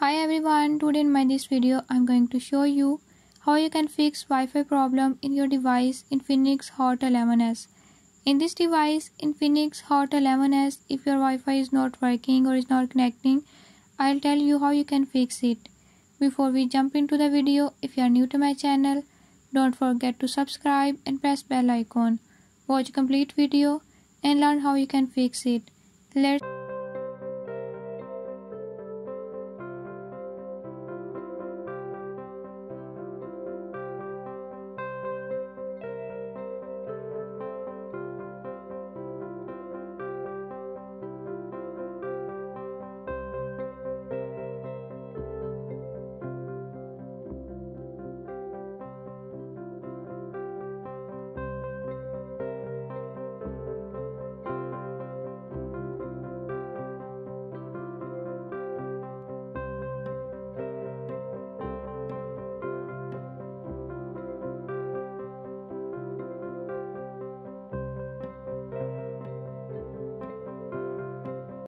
Hi everyone, today in my this video I'm going to show you how you can fix Wi-Fi problem in your device Infinix Hot 11s. In this device Infinix Hot 11s, if your Wi-Fi is not working or is not connecting, I'll tell you how you can fix it. Before we jump into the video, if you are new to my channel, don't forget to subscribe and press bell icon. Watch complete video and learn how you can fix it. Let's